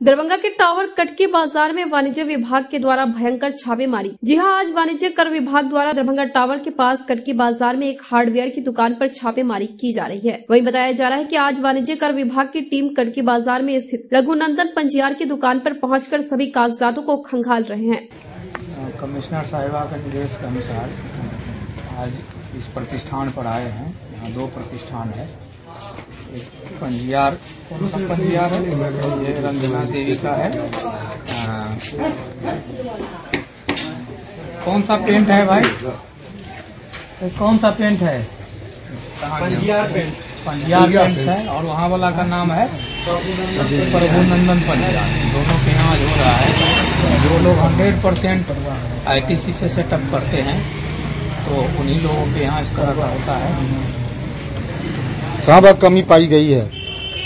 दरभंगा के टावर कटके बाज़ार में वाणिज्य विभाग के द्वारा भयंकर छापेमारी। जी हाँ, आज वाणिज्य कर विभाग द्वारा दरभंगा टावर के पास कटके बाज़ार में एक हार्डवेयर की दुकान पर छापेमारी की जा रही है। वहीं बताया जा रहा है कि आज वाणिज्य कर विभाग की टीम कटके बाज़ार में स्थित रघुनंदन पंजियार की दुकान पर पहुंचकर सभी कागजातों को खंगाल रहे हैं। कमिश्नर साहिबा के निर्देश के अनुसार आज इस प्रतिष्ठान पर आए हैं। यहाँ दो प्रतिष्ठान है। पंजियार कौन सा पंजियार है? ये रंजना देवी का है। कौन सा पेंट है भाई? कौन सा पेंट है? पंजियार पेंट। पंजियार पेंट है और वहाँ वाला का नाम है प्रभुनंदन पंजियार दोनों के यहाँ हो रहा है। जो लोग हंड्रेड परसेंट आई से सेटअप करते हैं तो उन्हीं लोगों के यहाँ इस तरह का होता है। कहाँ पर कमी पाई गई है?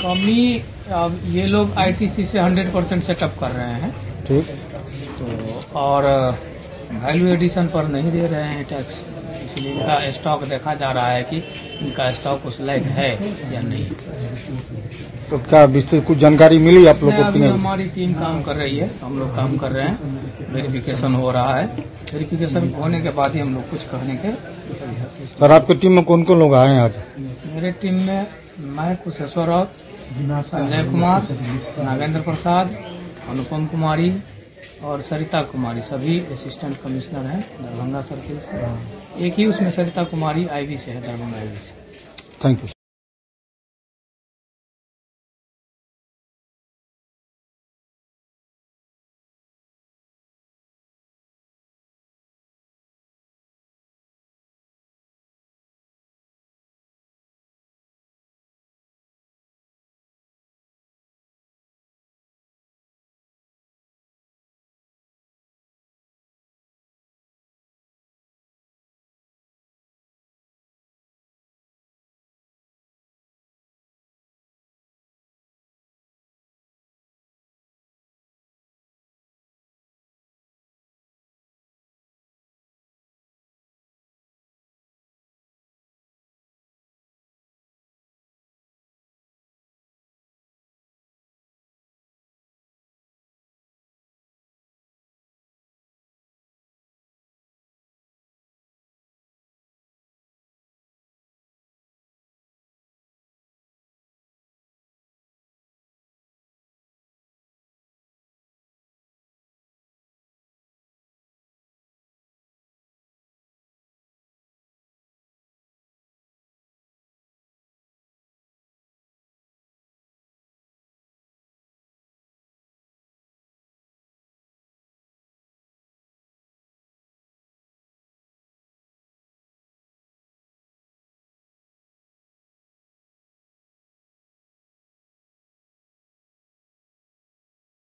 कमी अब ये लोग आईटीसी से 100 परसेंट सेटअप कर रहे हैं। ठीक। तो और वैल्यू एडिशन पर नहीं दे रहे हैं टैक्स इसलिए इनका स्टॉक देखा जा रहा है कि इनका स्टॉक उस लाइक है या नहीं। तो क्या विस्तृत कुछ जानकारी मिली आप लोग को हमारी टीम काम कर रही है हम लोग काम कर रहे हैं। वेरिफिकेशन हो रहा है। वेरिफिकेशन होने के बाद ही हम लोग कुछ कहने के सर आपकी टीम में कौन कौन लोग आए हैं आज? मेरे टीम में मैं कुशेश्वर राउत संजय कुमार नागेंद्र प्रसाद अनुपम कुमारी और सरिता कुमारी। सभी असिस्टेंट कमिश्नर हैं दरभंगा सर्किल से एक ही उसमें सरिता कुमारी आईबी से है दरभंगा आईबी से। Thank you